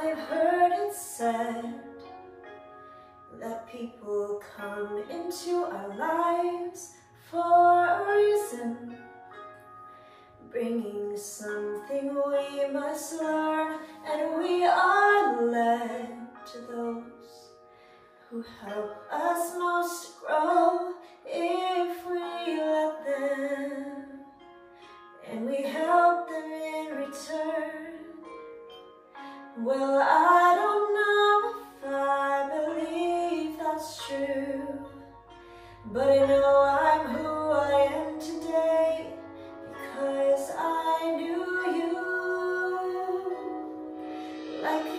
I've heard it said that people come into our lives for a reason, bringing something we must learn, and we are led to those who help us most grow. Well, I don't know if I believe that's true, but I know I'm who I am today because I knew you. Like a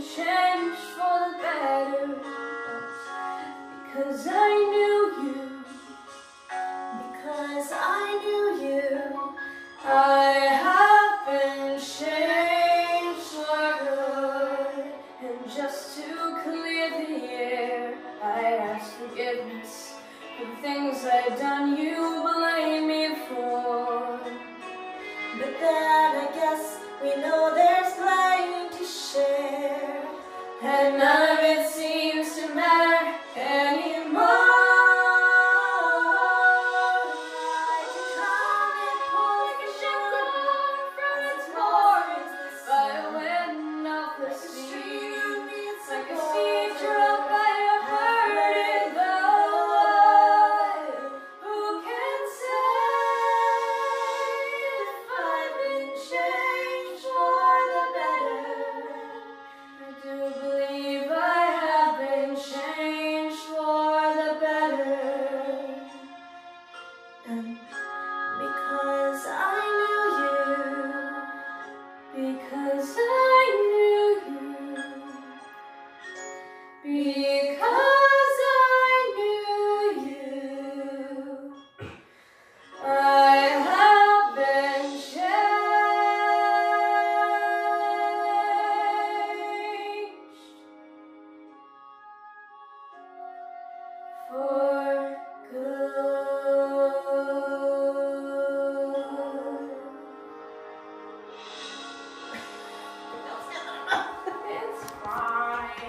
change for the better. Because I knew you. Because I knew you. I have been changed for good. And just to clear the air I ask forgiveness For the things I've done. You blame me for. But then I guess we know that Oh.